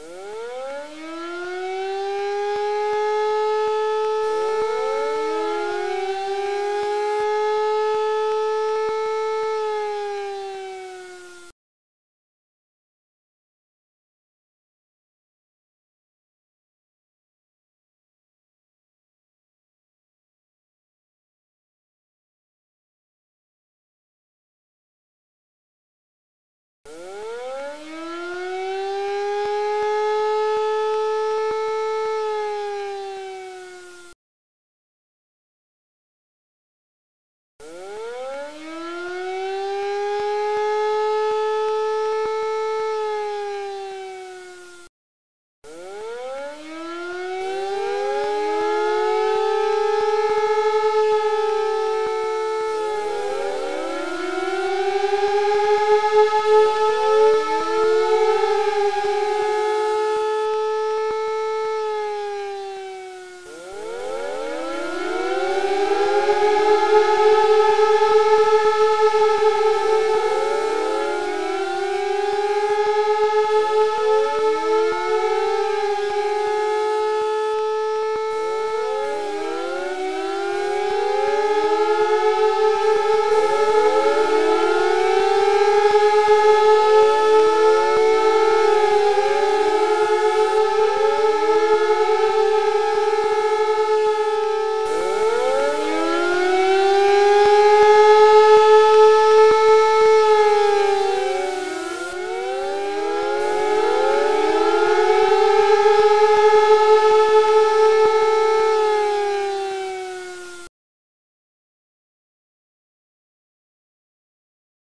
Oh!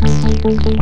Thank you.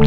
We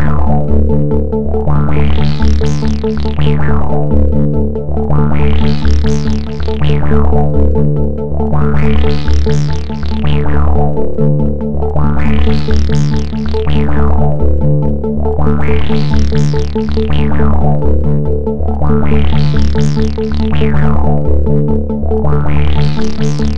Thank you.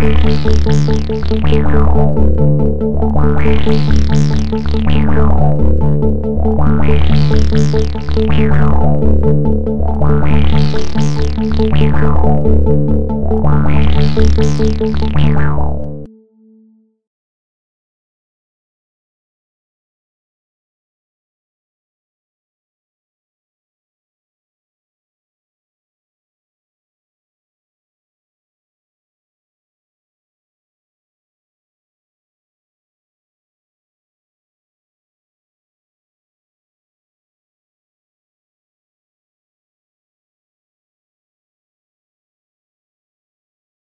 Thank you.